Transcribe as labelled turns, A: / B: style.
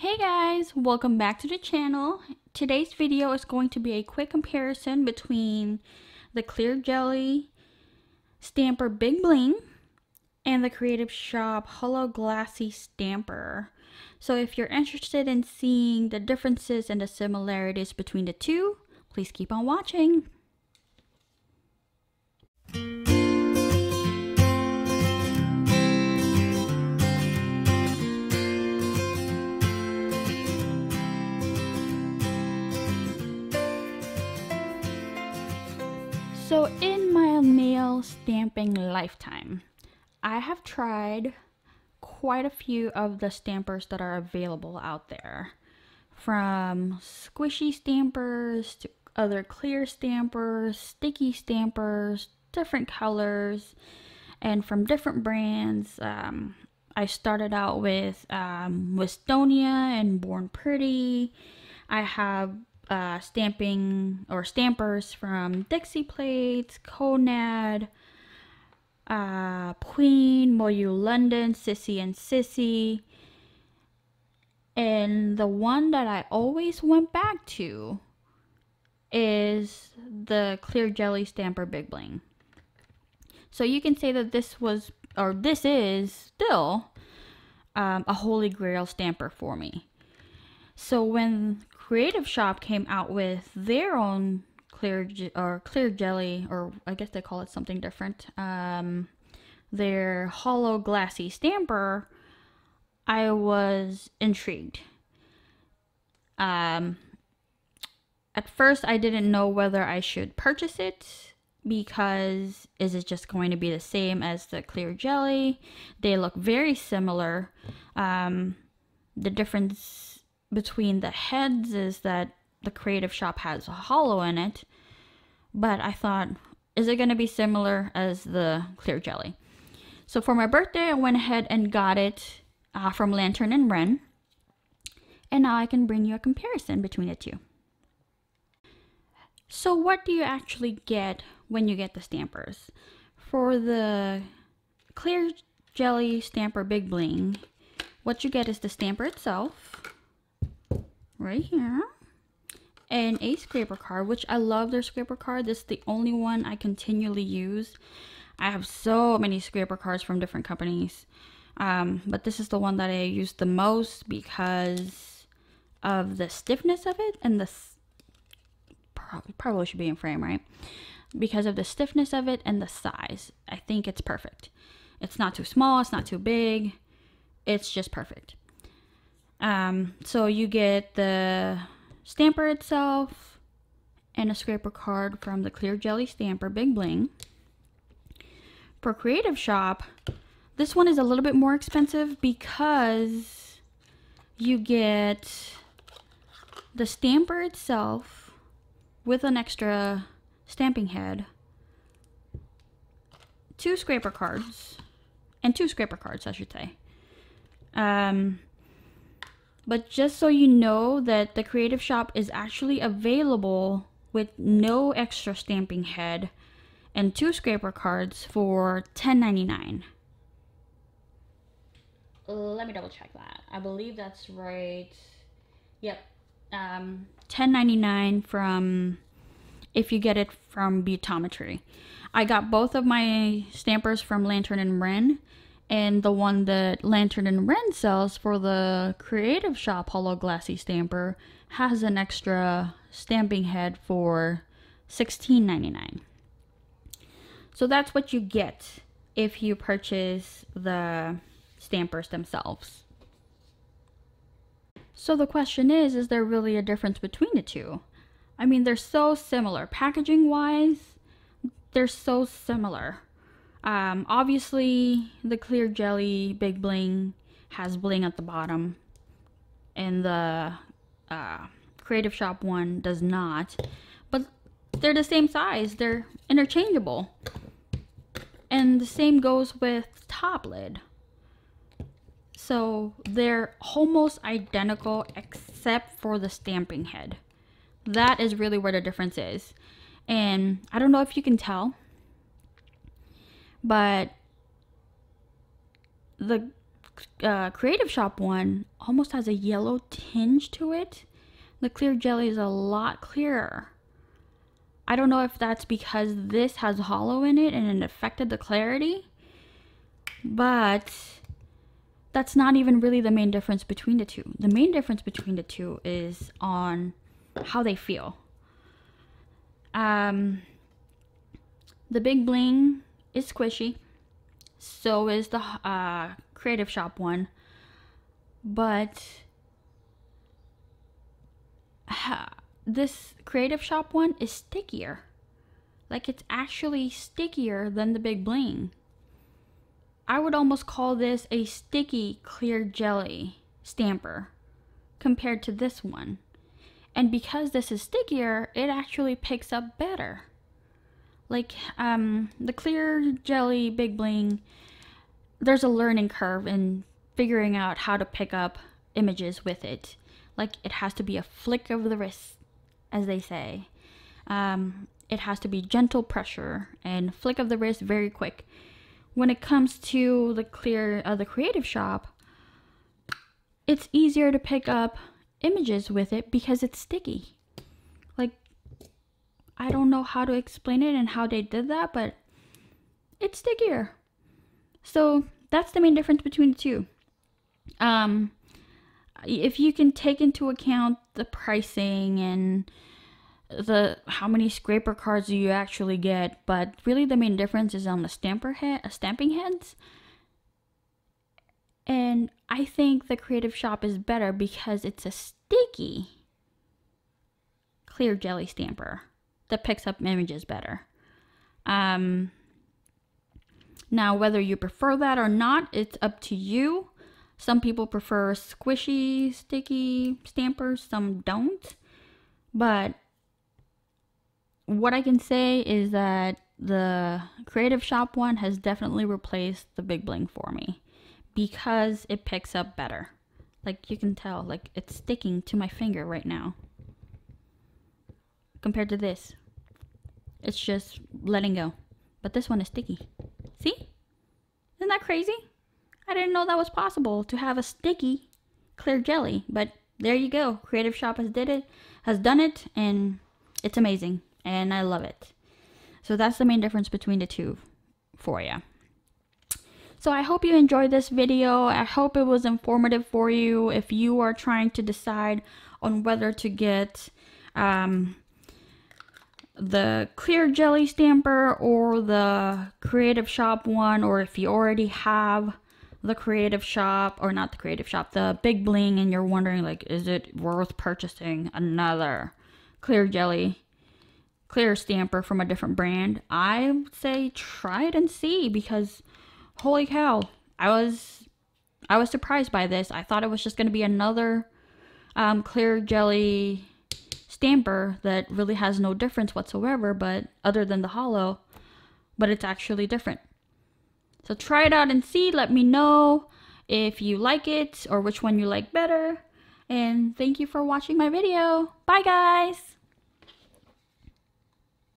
A: Hey guys, welcome back to the channel. Today's video is going to be a quick comparison between the Clear Jelly Stamper Big Bling and the Creative Shop Holo Glassy Stamper. So if you're interested in seeing the differences and the similarities between the two, please keep on watching. So in my nail stamping lifetime, I have tried quite a few of the stampers that are available out there. From squishy stampers to other clear stampers, sticky stampers, different colors, and from different brands. Um, I started out with um, Winstonia and Born Pretty. I have uh, stamping or stampers from Dixie Plates, Konad, uh, Pueen, MoYou London, Sissy and Sissy. And the one that I always went back to is the Clear Jelly Stamper Big Bling. So you can say that this was, or this is still um, a holy grail stamper for me. So when Creative Shop came out with their own clear or clear jelly, or I guess they call it something different. Um, their holo glassy stamper. I was intrigued. Um, at first, I didn't know whether I should purchase it because is it just going to be the same as the clear jelly? They look very similar. Um, the difference between the heads is that the creative shop has a hollow in it. But I thought, is it going to be similar as the clear jelly? So for my birthday, I went ahead and got it uh, from Lantern and Wren. And now I can bring you a comparison between the two. So what do you actually get when you get the stampers? For the clear jelly stamper big bling, what you get is the stamper itself right here. And a scraper card which I love their scraper card. This is the only one I continually use. I have so many scraper cards from different companies. Um, but this is the one that I use the most because of the stiffness of it and the probably should be in frame right? Because of the stiffness of it and the size. I think it's perfect. It's not too small it's not too big. It's just perfect um, so you get the stamper itself and a scraper card from the Clear Jelly Stamper Big Bling. For Creative Shop, this one is a little bit more expensive because you get the stamper itself with an extra stamping head, two scraper cards, and two scraper cards, I should say. Um, but just so you know that the Creative Shop is actually available with no extra stamping head and two scraper cards for $10.99. Let me double check that. I believe that's right. Yep. Um, $10.99 from if you get it from Beautometry. I got both of my stampers from Lantern and Wren and the one that Lantern and Wren sells for the Creative Shop Holo Glassy Stamper has an extra stamping head for $16.99. So that's what you get if you purchase the stampers themselves. So the question is, is there really a difference between the two? I mean, they're so similar. Packaging wise, they're so similar. Um, obviously, the clear jelly big bling has bling at the bottom, and the uh, Creative Shop one does not. But they're the same size. They're interchangeable. And the same goes with top lid. So they're almost identical except for the stamping head. That is really where the difference is. And I don't know if you can tell, but the uh, Creative Shop one almost has a yellow tinge to it. The clear jelly is a lot clearer. I don't know if that's because this has hollow in it and it affected the clarity, but that's not even really the main difference between the two. The main difference between the two is on how they feel. Um, the Big Bling is squishy. So is the uh, Creative Shop one. But this Creative Shop one is stickier. Like it's actually stickier than the Big Bling. I would almost call this a sticky clear jelly stamper compared to this one. And because this is stickier, it actually picks up better. Like um, the clear jelly big bling, there's a learning curve in figuring out how to pick up images with it. Like it has to be a flick of the wrist, as they say. Um, it has to be gentle pressure and flick of the wrist very quick. When it comes to the clear, uh, the creative shop, it's easier to pick up images with it because it's sticky. I don't know how to explain it and how they did that, but it's stickier. So that's the main difference between the two. Um, if you can take into account the pricing and the how many scraper cards do you actually get, but really the main difference is on the stamper head, uh, stamping heads. And I think the Creative Shop is better because it's a sticky clear jelly stamper that picks up images better. Um, now, whether you prefer that or not, it's up to you. Some people prefer squishy, sticky stampers, some don't. But what I can say is that the Creative Shop one has definitely replaced the Big Bling for me because it picks up better. Like you can tell, like it's sticking to my finger right now. Compared to this. It's just letting go. But this one is sticky. See? Isn't that crazy? I didn't know that was possible to have a sticky clear jelly, but there you go. Creative Shop has did it, has done it, and it's amazing, and I love it. So that's the main difference between the two for you. So I hope you enjoyed this video. I hope it was informative for you if you are trying to decide on whether to get um, the clear jelly stamper or the creative shop one or if you already have the creative shop or not the creative shop the big bling and you're wondering like is it worth purchasing another clear jelly clear stamper from a different brand i would say try it and see because holy cow, I was I was surprised by this. I thought it was just going to be another um, clear jelly stamper that really has no difference whatsoever, but other than the hollow, but it's actually different. So try it out and see. Let me know if you like it or which one you like better. And thank you for watching my video. Bye guys!